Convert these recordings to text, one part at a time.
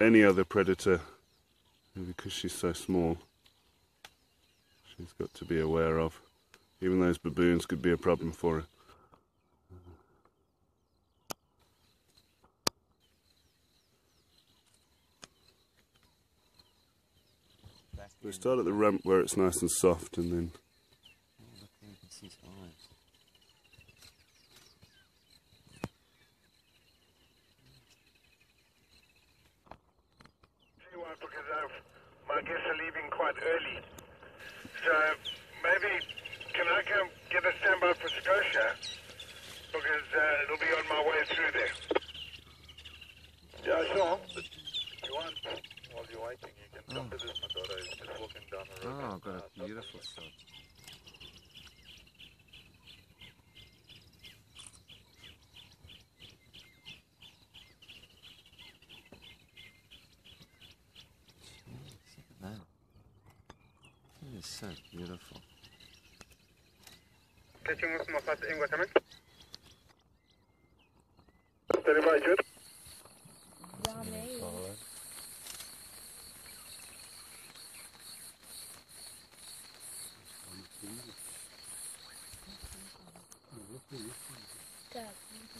any other predator, because she's so small, she's got to be aware of. Even those baboons could be a problem for her. We start at the rump where it's nice and soft and then Oh, look there, you can see his eyes. Tell you what, because I've, my guests are leaving quite early. So maybe can I come get a standby for Scotia? Because uh, it'll be on my way through there. Yeah, sure. But you want, while you're waiting, you can jump to this Madonna. It's just walking down the road. Oh, got a beautiful shot. Look at that. It is so beautiful. Catching with my first English, coming. Stand by, Jude. Follow.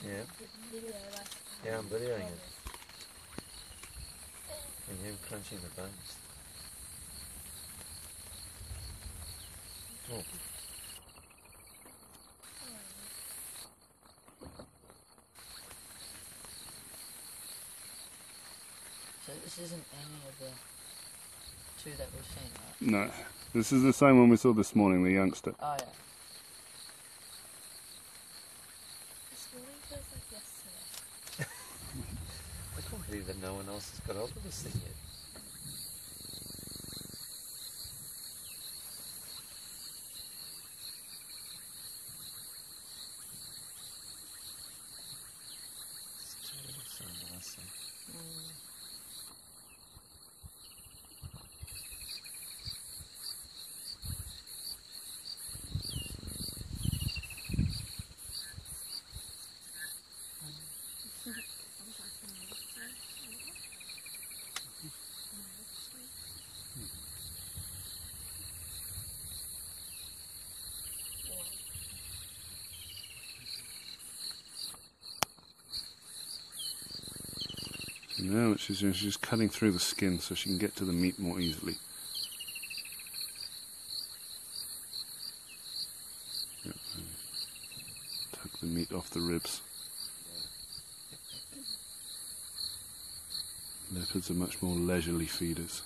Yeah. Yeah, I'm videoing it. And him crunching the bones. Oh. So this isn't any of the two that we've seen, right? no. This is the same one we saw this morning, the youngster. Oh yeah. This morning feels like yesterday. I can't believe that no one else has got hold of this thing yet. It's terrible sound, I say. Now what she's she's just cutting through the skin so she can get to the meat more easily. Yep, Tuck the meat off the ribs. Leopards are much more leisurely feeders.